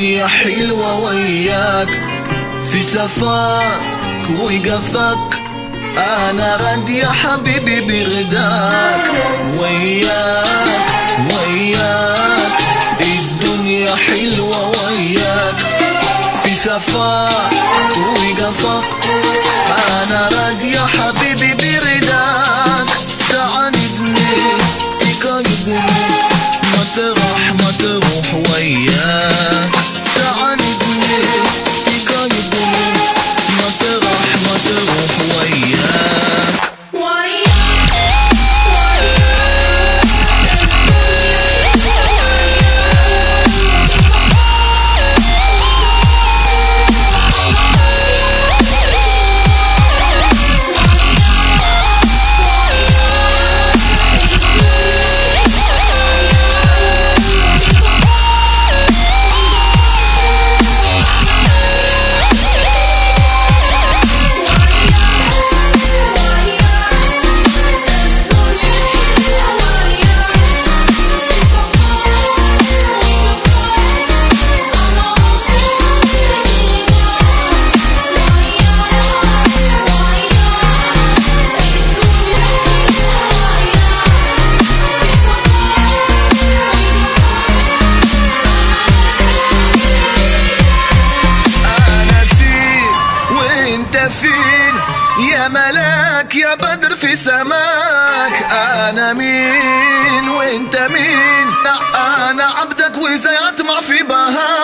حلوة وياك في سفاك وقفك أنا غد يا حبيبي بغداك. وياك وياك. الدنيا حلوة وياك في سفاك وقفك أنا راضي يا حبيبي برداك ساعدني تقايدني مطرح ما تروح وياك. وأنت فين؟ يا ملاك يا بدر في سماك. أنا مين؟ وأنت مين؟ أنا عبدك وإزاي أطمع في بهاك.